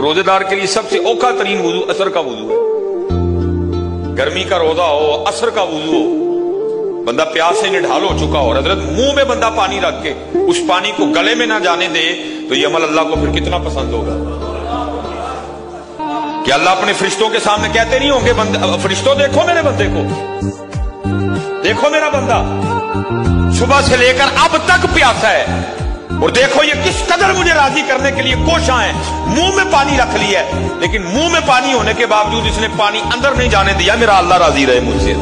रोजेदार के लिए सबसे औखा तरीन वज़ू असर का वज़ू है। गर्मी का रोजा हो, असर का वज़ू हो। बंदा प्यास से निढाल हो चुका हो हज़रत मुँह में बंदा पानी रख के उस पानी को गले में ना जाने दे तो ये अमल अल्लाह को फिर कितना पसंद होगा? कि अल्लाह अपने फरिश्तों के सामने कहते नहीं होंगे फरिश्तों देखो मेरे बंदे को। देखो मेरा बंदा। सुबह से लेकर अब तक प्यासा है। और देखो ये किस कदर राज़ी करने के लिए कोशा है मुँह में पानी रख लिया है, लेकिन मुँह में पानी होने के बावजूद इसने पानी अंदर नहीं जाने दिया। मेरा अल्लाह राज़ी रहे मुझसे।